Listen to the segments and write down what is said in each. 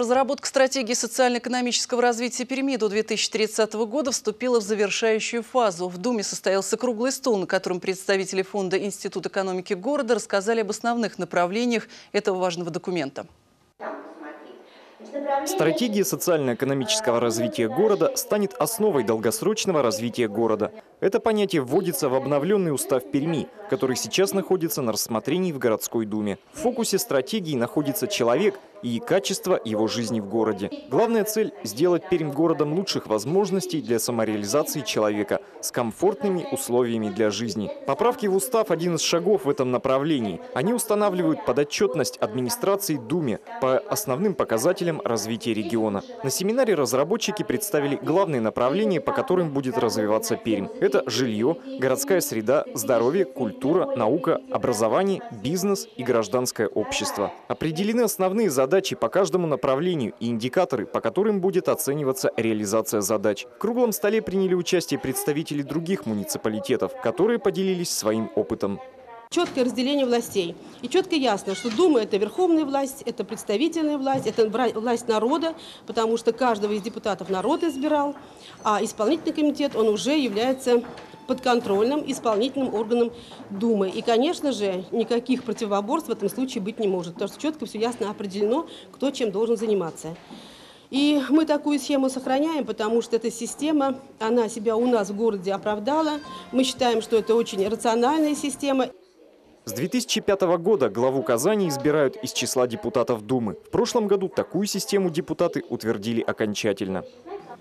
Разработка стратегии социально-экономического развития Перми до 2030 года вступила в завершающую фазу. В Думе состоялся круглый стол, на котором представители Фонда Институт экономики города рассказали об основных направлениях этого важного документа. Стратегия социально-экономического развития города станет основой долгосрочного развития города. Это понятие вводится в обновленный устав Перми, который сейчас находится на рассмотрении в городской думе. В фокусе стратегии находится человек – и качество его жизни в городе. Главная цель – сделать Пермь городом лучших возможностей для самореализации человека с комфортными условиями для жизни. Поправки в устав – один из шагов в этом направлении. Они устанавливают подотчетность администрации Думе по основным показателям развития региона. На семинаре разработчики представили главные направления, по которым будет развиваться Пермь. Это жилье, городская среда, здоровье, культура, наука, образование, бизнес и гражданское общество. Определены основные задачи задачи по каждому направлению и индикаторы, по которым будет оцениваться реализация задач. В круглом столе приняли участие представители других муниципалитетов, которые поделились своим опытом четкое разделение властей. И четко ясно, что Дума – это верховная власть, это представительная власть, это власть народа, потому что каждого из депутатов народ избирал, а исполнительный комитет, он уже является подконтрольным исполнительным органом Думы. И, конечно же, никаких противоборств в этом случае быть не может, потому что четко все ясно определено, кто чем должен заниматься. И мы такую схему сохраняем, потому что эта система, она себя у нас в городе оправдала. Мы считаем, что это очень рациональная система. С 2005 года главу Казани избирают из числа депутатов Думы. В прошлом году такую систему депутаты утвердили окончательно.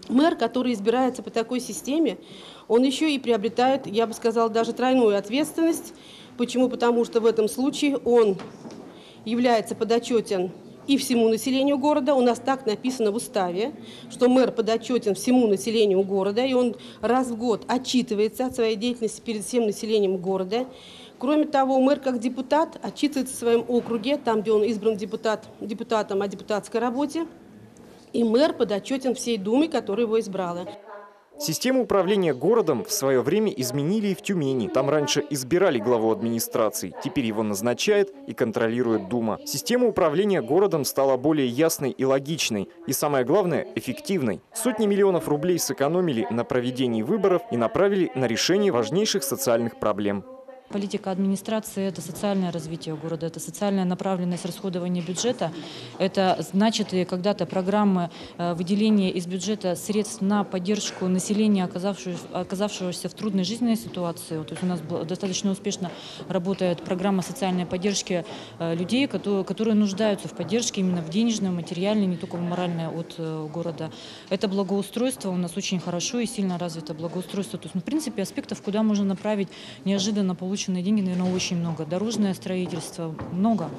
Мэр, который избирается по такой системе, он еще и приобретает, я бы сказала, даже тройную ответственность. Почему? Потому что в этом случае он является подотчетен и всему населению города. У нас так написано в уставе, что мэр подотчетен всему населению города, и он раз в год отчитывается от своей деятельности перед всем населением города. Кроме того, мэр как депутат отчитывается в своем округе, там, где он избран депутат, депутатом о депутатской работе, и мэр подотчетен всей Думе, которая его избрала. Систему управления городом в свое время изменили и в Тюмени. Там раньше избирали главу администрации, теперь его назначает и контролирует Дума. Система управления городом стала более ясной и логичной, и самое главное – эффективной. Сотни миллионов рублей сэкономили на проведении выборов и направили на решение важнейших социальных проблем. Политика администрации – это социальное развитие города, это социальная направленность расходования бюджета. Это значит и когда-то программы э, выделения из бюджета средств на поддержку населения, оказавшегося, в трудной жизненной ситуации. То есть у нас достаточно успешно работает программа социальной поддержки э, людей, которые, которые нуждаются в поддержке именно в денежной, материальной, не только в моральной от э, города. Это благоустройство у нас очень хорошо и сильно развито благоустройство. То есть, ну, в принципе, аспектов, куда можно направить неожиданно получить полученные деньги, наверное, очень много. Дорожное строительство много.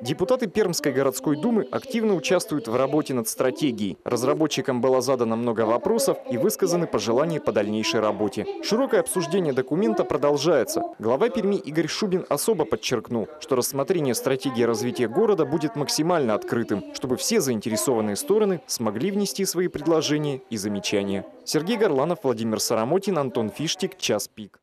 Депутаты Пермской городской думы активно участвуют в работе над стратегией. Разработчикам было задано много вопросов и высказаны пожелания по дальнейшей работе. Широкое обсуждение документа продолжается. Глава Перми Игорь Шубин особо подчеркнул, что рассмотрение стратегии развития города будет максимально открытым, чтобы все заинтересованные стороны смогли внести свои предложения и замечания. Сергей Горланов, Владимир Сарамотин, Антон Фиштик, Час пик.